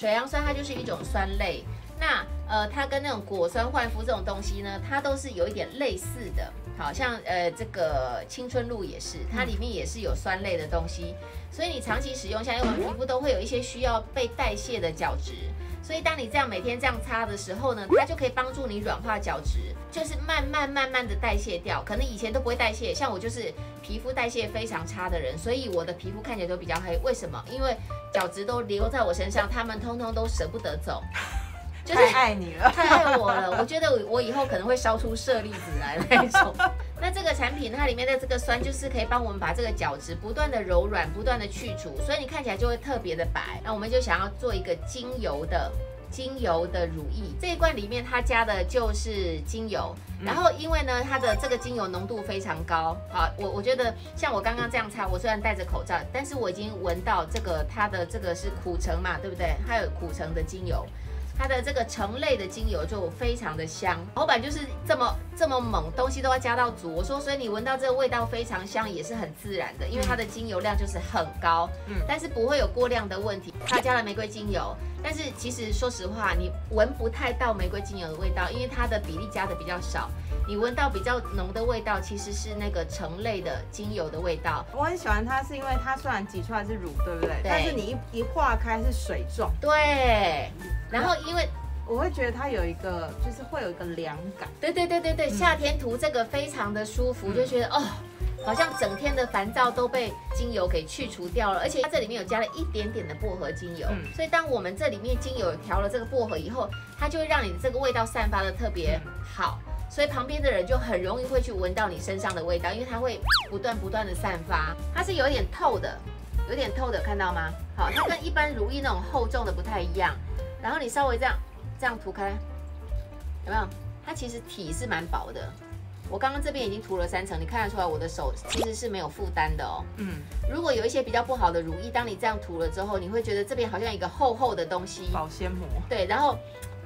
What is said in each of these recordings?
水杨酸它就是一种酸类，那呃它跟那种果酸焕肤这种东西呢，它都是有一点类似的。好像呃这个青春露也是，它里面也是有酸类的东西，所以你长期使用下，因为我们皮肤都会有一些需要被代谢的角质，所以当你这样每天这样擦的时候呢，它就可以帮助你软化角质，就是慢慢慢慢的代谢掉。可能以前都不会代谢，像我就是皮肤代谢非常差的人，所以我的皮肤看起来都比较黑。为什么？因为角质都留在我身上，他们通通都舍不得走。就是太爱你了，太爱我了。我觉得我我以后可能会烧出舍利子来那种。那这个产品它里面的这个酸，就是可以帮我们把这个角质不断的柔软，不断的去除，所以你看起来就会特别的白。那我们就想要做一个精油的精油的乳液，这一罐里面它加的就是精油。然后因为呢，它的这个精油浓度非常高。好，我我觉得像我刚刚这样擦，我虽然戴着口罩，但是我已经闻到这个它的这个是苦橙嘛，对不对？它有苦橙的精油。它的这个橙类的精油就非常的香，老板就是这么这么猛，东西都要加到足。我说，所以你闻到这个味道非常香，也是很自然的，因为它的精油量就是很高，嗯，但是不会有过量的问题。它加了玫瑰精油，但是其实说实话，你闻不太到玫瑰精油的味道，因为它的比例加的比较少。你闻到比较浓的味道，其实是那个橙类的精油的味道。我很喜欢它，是因为它虽然挤出来是乳，对不对？但是你一一化开是水状。对。然后，因为我会觉得它有一个，就是会有一个凉感。对对对对对，夏天涂这个非常的舒服，就觉得哦，好像整天的烦躁都被精油给去除掉了。而且它这里面有加了一点点的薄荷精油，所以当我们这里面精油调了这个薄荷以后，它就会让你的这个味道散发的特别好，所以旁边的人就很容易会去闻到你身上的味道，因为它会不断不断的散发。它是有点透的，有点透的，看到吗？好，它跟一般如意那种厚重的不太一样。然后你稍微这样这样涂开，有没有？它其实体是蛮薄的。我刚刚这边已经涂了三层，你看得出来我的手其实是没有负担的哦。嗯。如果有一些比较不好的乳液，当你这样涂了之后，你会觉得这边好像一个厚厚的东西。保鲜膜。对，然后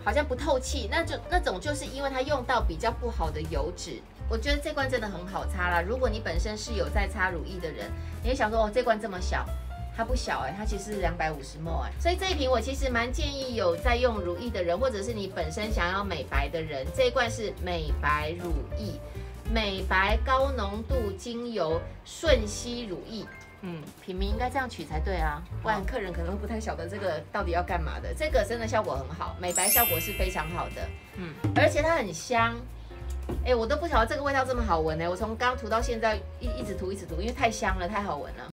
好像不透气，那就那种就是因为它用到比较不好的油脂。我觉得这罐真的很好擦啦。如果你本身是有在擦乳液的人，你会想说哦，这罐这么小。它不小哎，它其实是两百五十 ml 哎，所以这一瓶我其实蛮建议有在用乳液的人，或者是你本身想要美白的人，这一罐是美白乳液，美白高浓度精油瞬吸乳液，嗯，品名应该这样取才对啊，不然客人可能不太晓得这个到底要干嘛的。这个真的效果很好，美白效果是非常好的，嗯，而且它很香，哎，我都不晓得这个味道这么好闻呢，我从刚涂到现在一一直涂一直涂，因为太香了，太好闻了。